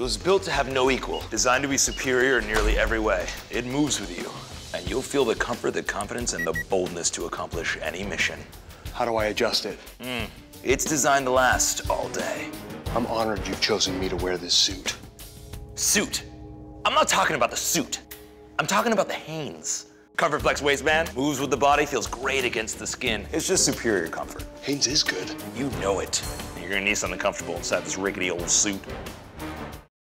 It was built to have no equal, designed to be superior in nearly every way. It moves with you, and you'll feel the comfort, the confidence, and the boldness to accomplish any mission. How do I adjust it? Hmm. It's designed to last all day. I'm honored you've chosen me to wear this suit. Suit. I'm not talking about the suit. I'm talking about the Hanes. Comfort Flex waistband, moves with the body, feels great against the skin. It's just superior comfort. Hanes is good. You know it. You're gonna need something comfortable inside this rickety old suit.